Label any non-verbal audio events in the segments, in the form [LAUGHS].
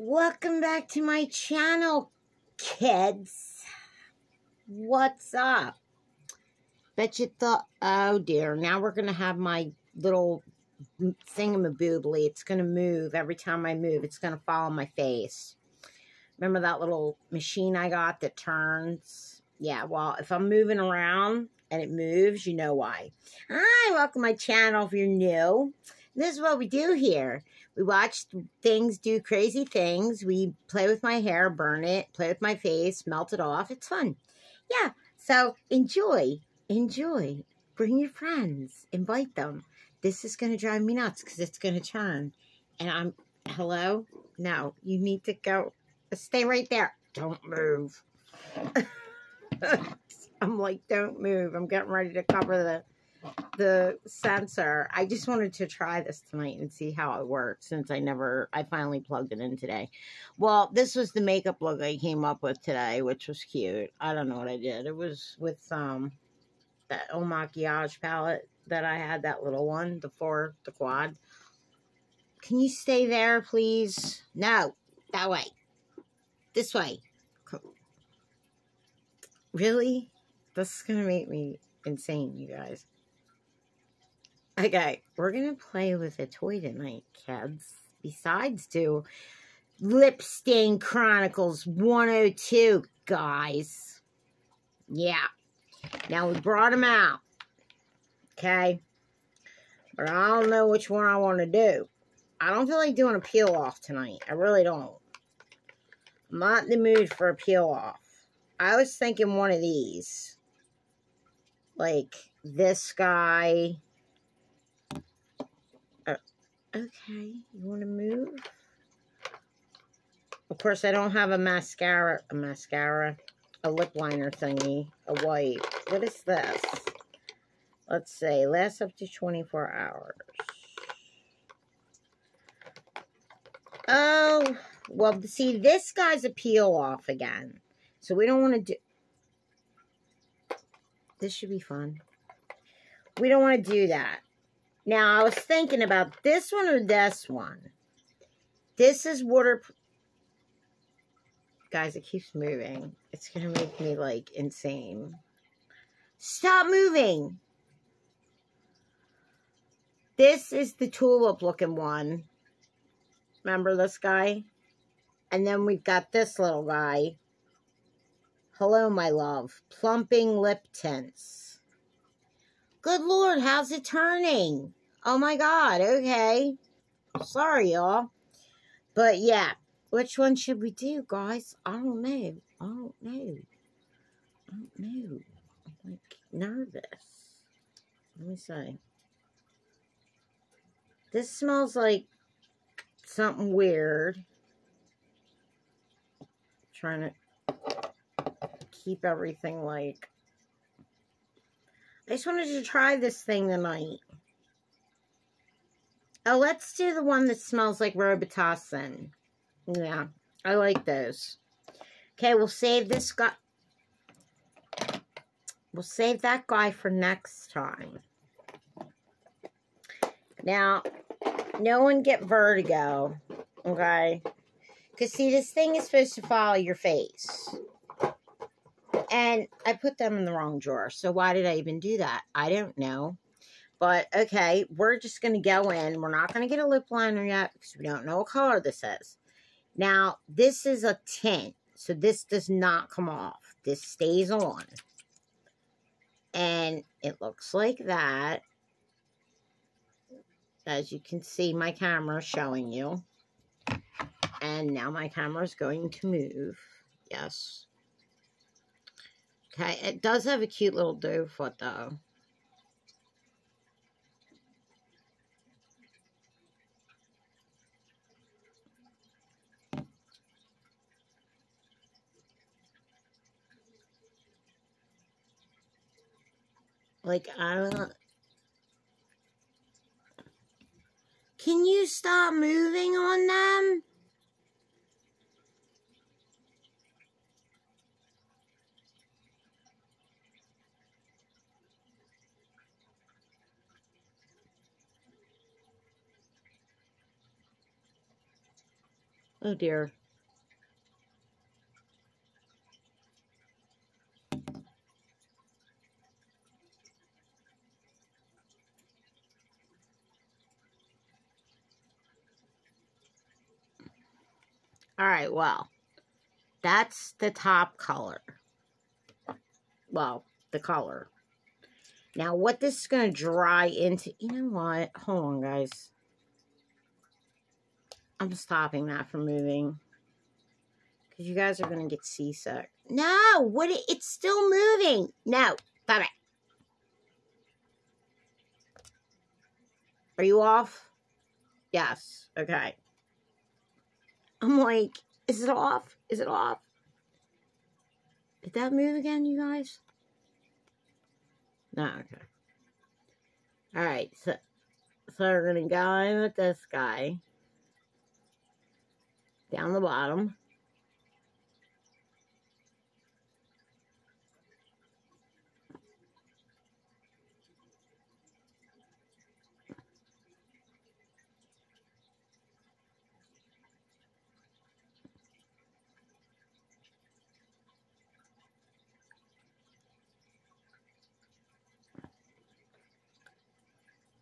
Welcome back to my channel, kids. What's up? Bet you thought, oh dear, now we're going to have my little thingamaboobly. It's going to move every time I move. It's going to follow my face. Remember that little machine I got that turns? Yeah, well, if I'm moving around and it moves, you know why. Hi, welcome to my channel if you're new. This is what we do here. We watch things do crazy things. We play with my hair, burn it, play with my face, melt it off. It's fun. Yeah, so enjoy. Enjoy. Bring your friends. Invite them. This is going to drive me nuts because it's going to turn. And I'm, hello? No, you need to go. Stay right there. Don't move. [LAUGHS] I'm like, don't move. I'm getting ready to cover the the sensor. I just wanted to try this tonight and see how it works since I never, I finally plugged it in today. Well, this was the makeup look I came up with today, which was cute. I don't know what I did. It was with um that Eau Maquillage palette that I had, that little one, the four, the quad. Can you stay there, please? No, that way. This way. Really? This is going to make me insane, you guys. Okay, we're going to play with a toy tonight, kids. Besides to Lip Stain Chronicles 102, guys. Yeah. Now, we brought them out. Okay? But I don't know which one I want to do. I don't feel like doing a peel off tonight. I really don't. I'm not in the mood for a peel off. I was thinking one of these. Like this guy. Okay, you want to move? Of course, I don't have a mascara, a mascara, a lip liner thingy, a white. What is this? Let's see, lasts up to 24 hours. Oh, well, see, this guy's a peel off again. So we don't want to do... This should be fun. We don't want to do that. Now, I was thinking about this one or this one. This is water... Guys, it keeps moving. It's going to make me, like, insane. Stop moving! This is the tulip-looking one. Remember this guy? And then we've got this little guy. Hello, my love. Plumping lip tints. Good Lord, how's it turning? Oh my God, okay. Sorry, y'all. But yeah, which one should we do, guys? I don't know. I don't know. I don't know. I'm like nervous. Let me see. This smells like something weird. trying to keep everything like... I just wanted to try this thing tonight. Oh, let's do the one that smells like Robitussin. Yeah, I like those. Okay, we'll save this guy. We'll save that guy for next time. Now, no one get vertigo, okay? Because, see, this thing is supposed to follow your face. And I put them in the wrong drawer. So why did I even do that? I don't know. But, okay, we're just going to go in. We're not going to get a lip liner yet because we don't know what color this is. Now, this is a tint. So this does not come off. This stays on. And it looks like that. As you can see, my camera is showing you. And now my camera is going to move. Yes. Okay, it does have a cute little doe foot though. Like, I don't... Can you stop moving on them? Oh dear. All right, well, that's the top color. Well, the color. Now, what this is going to dry into, you know what? Hold on, guys. I'm stopping that from moving. Because you guys are going to get seasick. No, what? It's still moving. No, stop it. Are you off? Yes. Okay. I'm like, is it off? Is it off? Did that move again, you guys? No, okay. Alright, so, so we're going to go in with this guy. Down the bottom.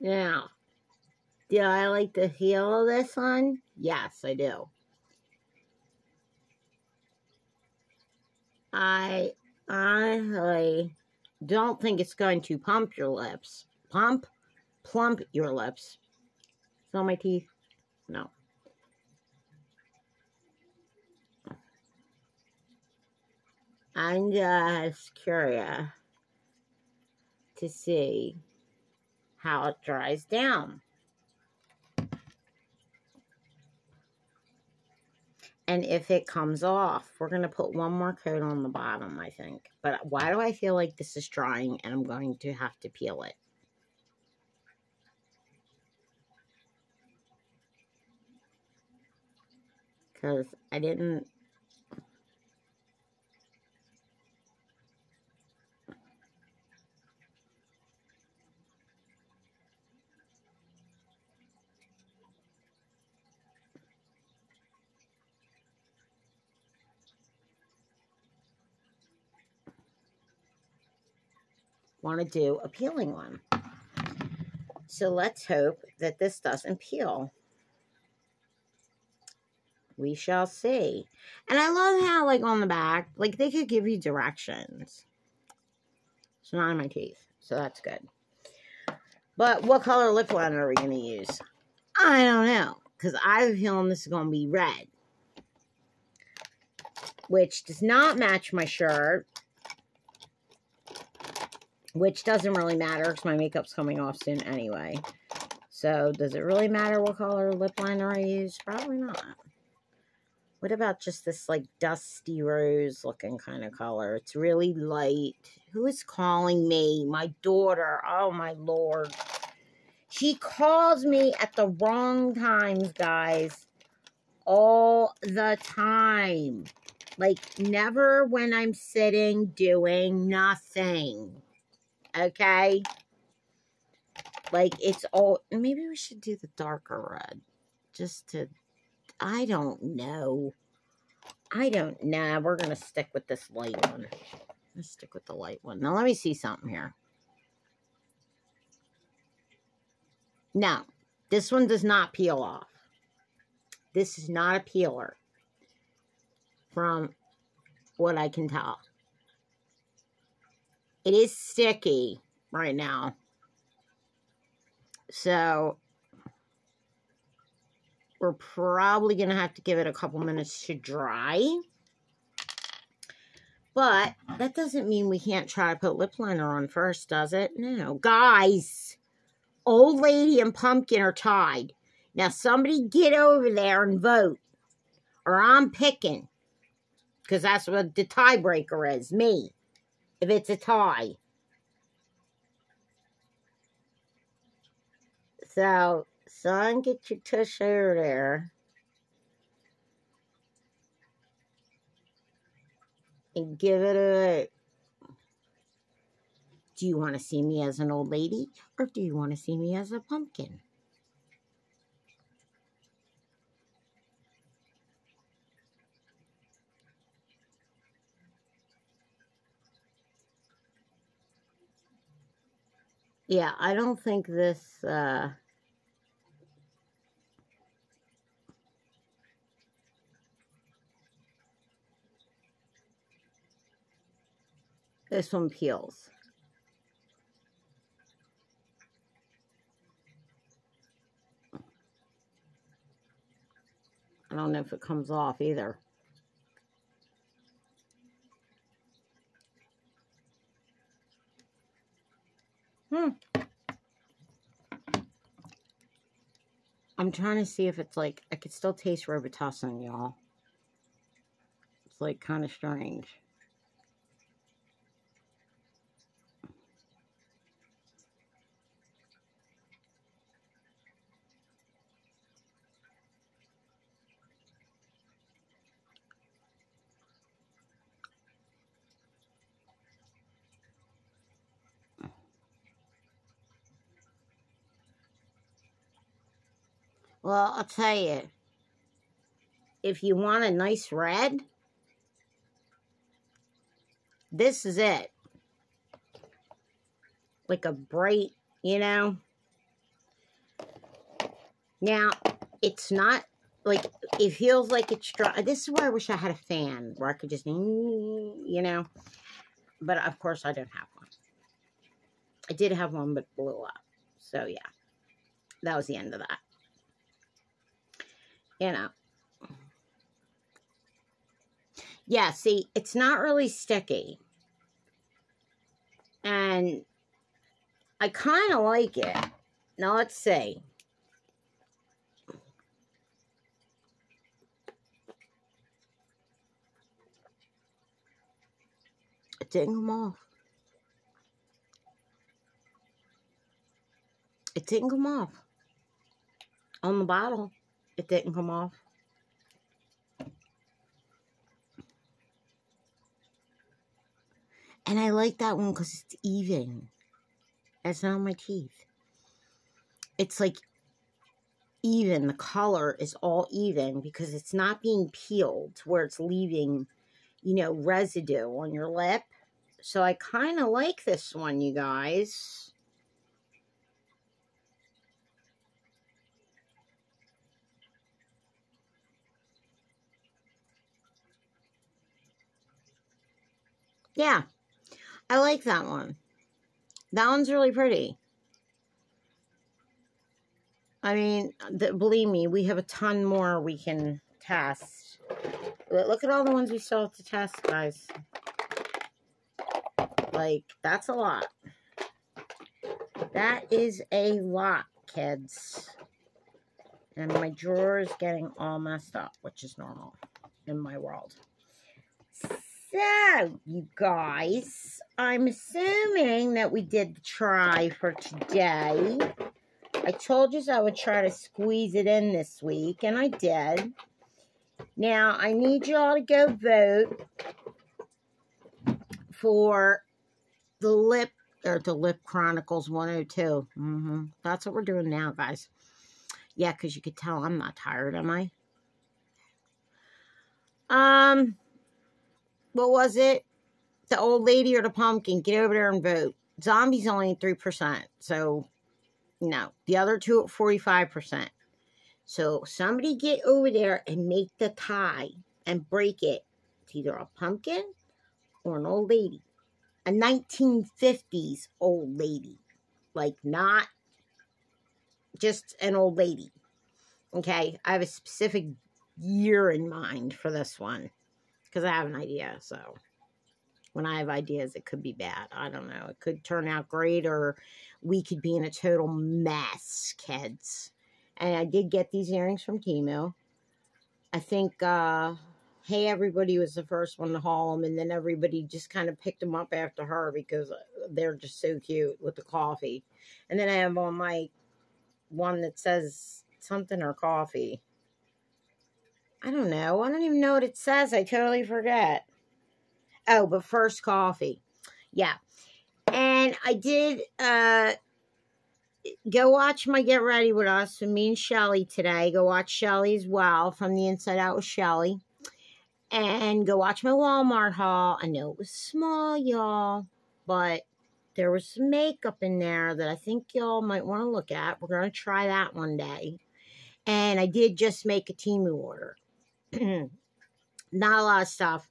Now, do I like the heel of this one? Yes, I do. I honestly don't think it's going to pump your lips. Pump, plump your lips. Smell my teeth? No. I'm just curious to see how it dries down. And if it comes off, we're going to put one more coat on the bottom, I think. But why do I feel like this is drying and I'm going to have to peel it? Because I didn't want to do a peeling one. So let's hope that this doesn't peel. We shall see. And I love how, like, on the back, like, they could give you directions. It's not in my teeth, so that's good. But what color lip liner are we going to use? I don't know, because I have a feeling this is going to be red. Which does not match my shirt, which doesn't really matter because my makeup's coming off soon anyway. So, does it really matter what color lip liner I use? Probably not. What about just this, like, dusty rose looking kind of color? It's really light. Who is calling me? My daughter. Oh, my Lord. She calls me at the wrong times, guys. All the time. Like, never when I'm sitting doing nothing okay? Like, it's all, maybe we should do the darker red, just to, I don't know. I don't know. We're going to stick with this light one. Let's stick with the light one. Now, let me see something here. Now, this one does not peel off. This is not a peeler from what I can tell. It is sticky right now. So we're probably going to have to give it a couple minutes to dry. But that doesn't mean we can't try to put lip liner on first, does it? No. Guys, old lady and pumpkin are tied. Now somebody get over there and vote. Or I'm picking. Because that's what the tiebreaker is, me if it's a tie. So, son, get your tush over there. And give it a... Do you want to see me as an old lady? Or do you want to see me as a pumpkin? Yeah, I don't think this, uh, this one peels. I don't know if it comes off either. Hmm. I'm trying to see if it's like, I could still taste Robitussin, y'all. It's like kind of strange. Well, I'll tell you, if you want a nice red, this is it. Like a bright, you know. Now, it's not like it feels like it's dry. This is where I wish I had a fan where I could just, you know. But of course, I don't have one. I did have one, but blew up. So yeah, that was the end of that you know. Yeah, see, it's not really sticky. And I kind of like it. Now, let's see. It didn't come off. It didn't come off on the bottle it didn't come off. And I like that one because it's even. It's not on my teeth. It's like even. The color is all even because it's not being peeled where it's leaving, you know, residue on your lip. So I kind of like this one, you guys. Yeah, I like that one. That one's really pretty. I mean, the, believe me, we have a ton more we can test. Look at all the ones we still have to test, guys. Like, that's a lot. That is a lot, kids. And my drawer is getting all messed up, which is normal in my world. So, you guys, I'm assuming that we did the try for today. I told you I would try to squeeze it in this week, and I did. Now, I need y'all to go vote for the Lip, or the Lip Chronicles 102. Mm-hmm. That's what we're doing now, guys. Yeah, because you could tell I'm not tired, am I? Um what was it? The old lady or the pumpkin? Get over there and vote. Zombies only 3%. So, no. The other two at 45%. So, somebody get over there and make the tie and break it. It's either a pumpkin or an old lady. A 1950s old lady. Like, not just an old lady. Okay? I have a specific year in mind for this one because I have an idea. So when I have ideas, it could be bad. I don't know. It could turn out great or we could be in a total mess, kids. And I did get these earrings from Temu. I think, uh, Hey Everybody was the first one to haul them, and then everybody just kind of picked them up after her because uh, they're just so cute with the coffee. And then I have on my one that says something or coffee. I don't know. I don't even know what it says. I totally forget. Oh, but first coffee. Yeah. And I did uh go watch my Get Ready With Us with me and Shelly today. Go watch Shelly as well from the Inside Out with Shelly. And go watch my Walmart haul. I know it was small, y'all, but there was some makeup in there that I think y'all might want to look at. We're going to try that one day. And I did just make a Temu order. [CLEARS THROAT] Not a lot of stuff.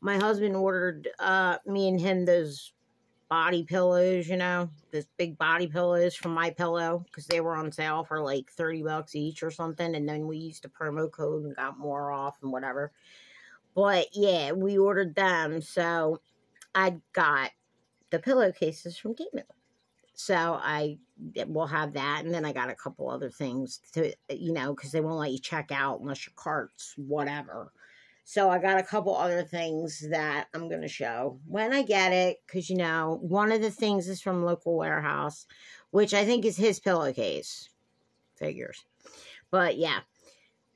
My husband ordered uh, me and him those body pillows, you know, those big body pillows from My Pillow because they were on sale for like 30 bucks each or something. And then we used a promo code and got more off and whatever. But yeah, we ordered them. So I got the pillowcases from Temu. So I will have that. And then I got a couple other things to, you know, because they won't let you check out unless your cart's whatever. So I got a couple other things that I'm going to show when I get it. Because, you know, one of the things is from local warehouse, which I think is his pillowcase. Figures. But yeah.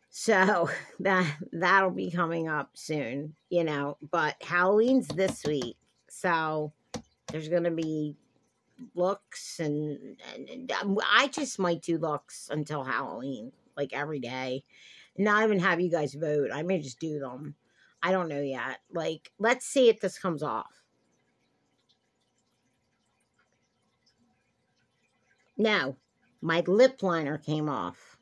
So [LAUGHS] that that'll be coming up soon, you know. But Halloween's this week. So there's going to be looks and, and, um, I just might do looks until Halloween, like every day not even have you guys vote. I may just do them. I don't know yet. Like, let's see if this comes off. No, my lip liner came off.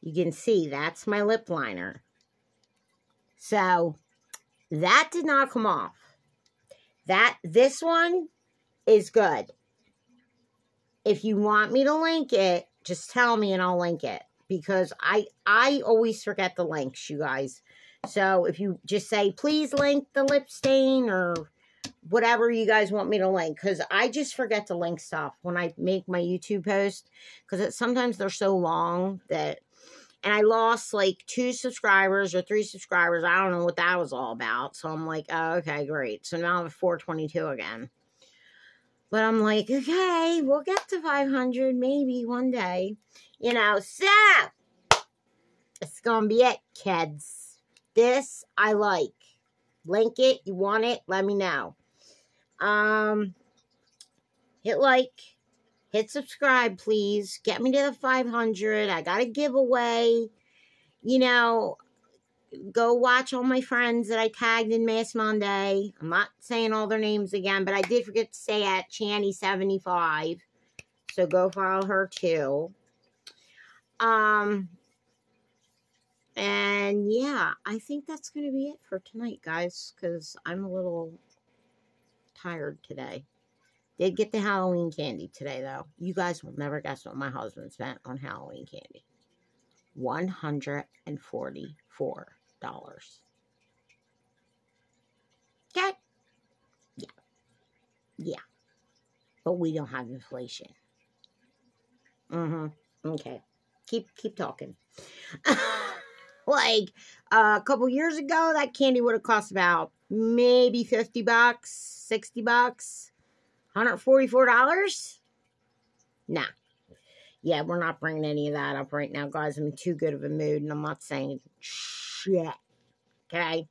You can see that's my lip liner. So, that did not come off. That, this one is good. If you want me to link it, just tell me and I'll link it because I I always forget the links, you guys. So if you just say, please link the lip stain or whatever you guys want me to link because I just forget to link stuff when I make my YouTube post because sometimes they're so long that and I lost like two subscribers or three subscribers. I don't know what that was all about. So I'm like, oh, okay, great. So now I'm at 422 again. But I'm like, okay, we'll get to 500 maybe one day. You know, so it's going to be it, kids. This I like. Link it. You want it? Let me know. Um, hit like. Hit subscribe, please. Get me to the 500. I got a giveaway. You know, go watch all my friends that I tagged in Mass Monday. I'm not saying all their names again, but I did forget to say at Channy75. So go follow her too. Um, and yeah, I think that's going to be it for tonight, guys, because I'm a little tired today. Did get the Halloween candy today, though. You guys will never guess what my husband spent on Halloween candy. $144. Okay? Yeah. Yeah. But we don't have inflation. Mm-hmm. Okay keep keep talking. [LAUGHS] like uh, a couple years ago, that candy would have cost about maybe 50 bucks, 60 bucks, $144. Nah. Yeah, we're not bringing any of that up right now, guys. I'm in too good of a mood, and I'm not saying shit. Okay?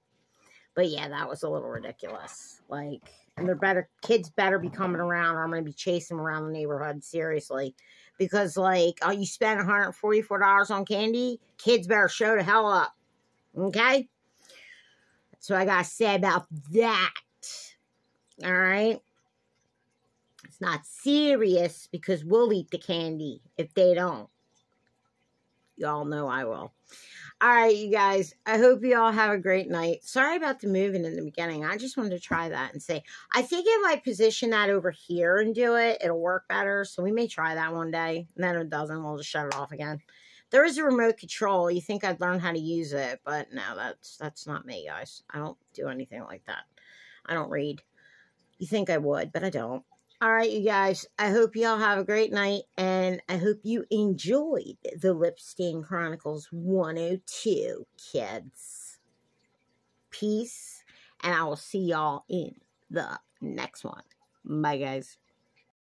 But yeah, that was a little ridiculous. Like, and they're better, kids better be coming around, or I'm going to be chasing them around the neighborhood. Seriously because like oh you spend $144 on candy kids better show the hell up okay that's what i gotta say about that all right it's not serious because we'll eat the candy if they don't y'all know i will all right, you guys. I hope you all have a great night. Sorry about the moving in the beginning. I just wanted to try that and say, I think if I position that over here and do it, it'll work better. So we may try that one day. And then it doesn't, we'll just shut it off again. There is a remote control. You think I'd learn how to use it, but no, that's that's not me, guys. I don't do anything like that. I don't read. You think I would, but I don't. All right, you guys. I hope y'all have a great night, and I hope you enjoyed the Lip Stain Chronicles 102, kids. Peace, and I will see y'all in the next one. Bye, guys.